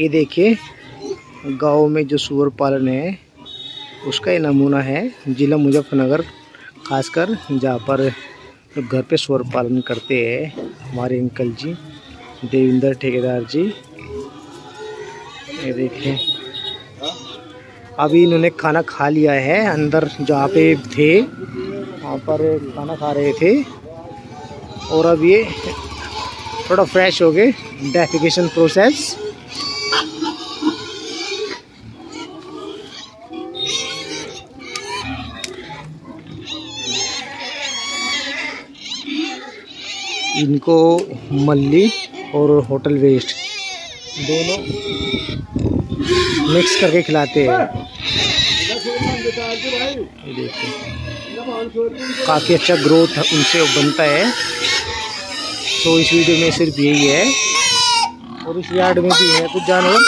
ये देखिए, गाँव में जो सुअर पालन है, उसका ये नमूना है, जिला मुजफ्फरनगर, खासकर जहाँ पर तो घर पे सुअर पालन करते हैं हमारे अंकल जी, देविंदर ठेकेदार जी। ये देखिए, अभी इन्होंने खाना खा लिया है, अंदर जहाँ पे थे, वहाँ पर खाना खा रहे थे। और अब ये थोड़ा फ्रेश हो गए, डेफिकेशन प्रोसेस। इनको मल्ली और होटल वेस्ट दोनों मिक्स करके खिलाते हैं। काफ़ी अच्छा ग्रोथ उनसे बनता है। तो इस वीडियो में सिर्फ़ यही है। और इस यार्ड में भी है कुछ जानवर।